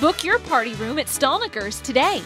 Book your party room at Stalnaker's today.